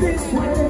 this way.